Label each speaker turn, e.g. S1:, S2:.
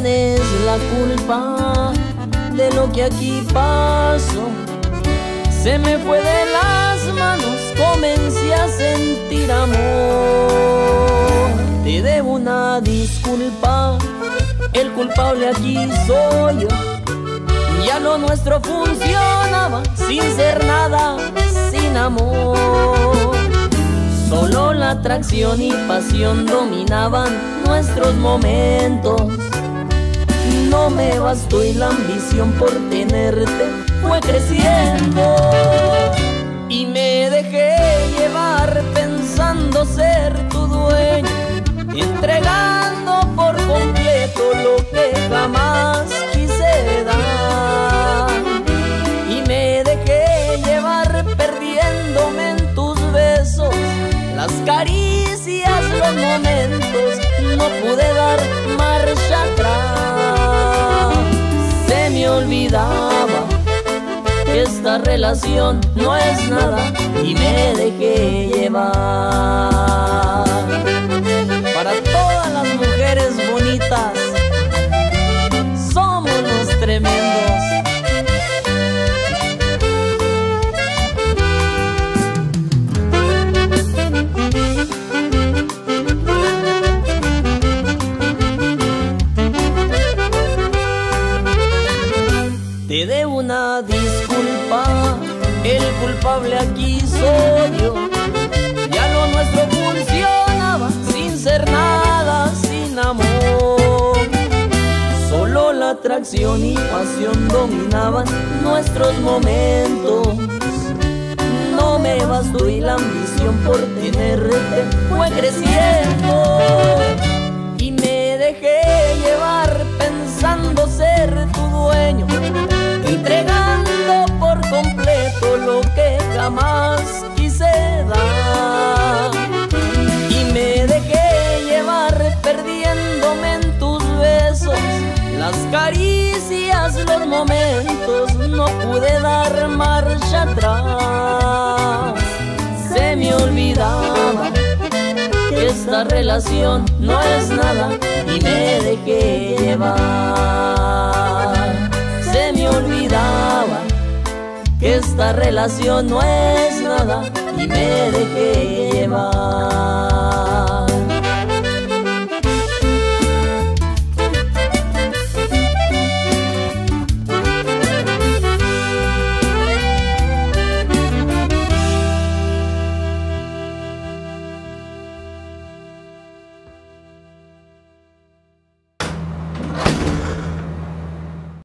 S1: tienes la culpa de lo que aquí pasó. Se me fue de las manos, comencé a sentir amor. Te debo una disculpa, el culpable aquí soy yo. Ya lo nuestro funcionaba sin ser nada, sin amor. Solo la atracción y pasión dominaban nuestros momentos. Me bastó y la ambición por tenerte fue creciendo. Y me dejé llevar pensando ser tu dueño, entregando por completo lo que jamás quise dar. Y me dejé llevar perdiéndome en tus besos, las caricias, los momentos, no pude dar marcha atrás. Relación no es nada Te debo una disculpa, el culpable aquí soy yo. Ya lo nuestro funcionaba sin ser nada, sin amor. Solo la atracción y pasión dominaban nuestros momentos. No me bastó y la ambición por tenerte fue creciendo. Jamás quise dar. Y me dejé llevar perdiéndome en tus besos, las caricias, los momentos, no pude dar marcha atrás. Se me olvidaba que esta relación no es nada y me dejé llevar esta relación no es nada y me dejé llevar.